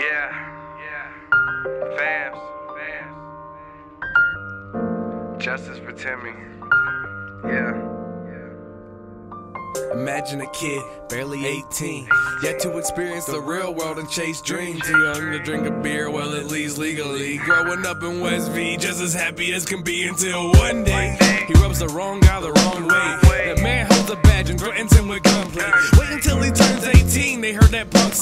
Yeah, yeah. FamZ. Justice for Timmy. Yeah. Imagine a kid, barely 18, yet to experience the real world and chase dreams. Too young to drink a beer, well, at least legally. Growing up in West V, just as happy as can be until one day he rubs the wrong guy the wrong way. That man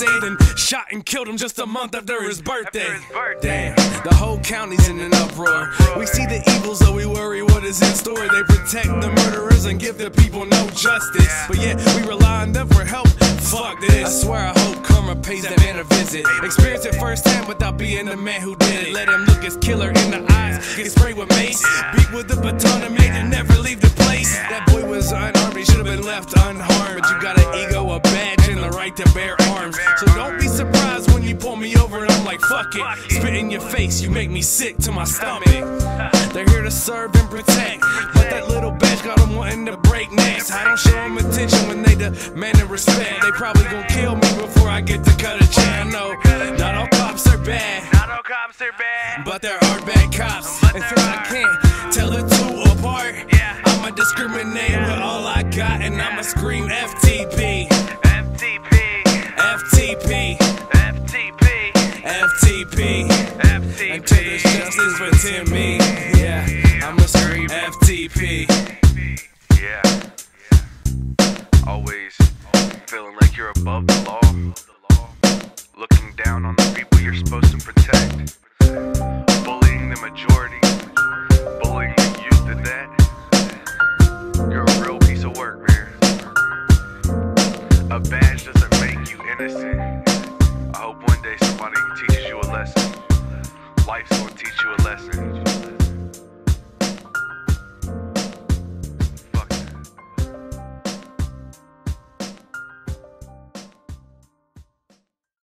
heard that punk say, then shot and killed him just a month after his birthday. Damn, the whole county's in an uproar. We see the evils, so we worry what is in store. They protect the murderers and give the people no justice. But yet, we rely on them for help. Fuck this. I swear I hope karma pays that man a visit. Experience it firsthand without being the man who did it. Let him look his killer in the eyes. Get sprayed with mace. Beat with the baton and made him never leave the place. That boy was unarmed, he should have been left unharmed. But you got an ego, a badge, and the right to bear arms. So don't be surprised when you pull me over and I'm like, fuck it. Spit in your face, you make me sick to my stomach. They're here to serve and protect. But that little badge got them wanting to break necks. I don't show them attention when they demanding respect. They probably gon' kill me before I get to cut a check. I know not all cops are bad, Not all cops are bad. but there are bad cops. Got and I'ma scream FTP, FTP. FTP, FTP. FTP. FTP. Until there's justice for Timmy, yeah, I'ma scream FTP. Yeah. Always feeling like you're above the law. Looking down on the people you're supposed to protect. Innocent. I hope one day somebody teaches you a lesson. Life's gonna teach you a lesson.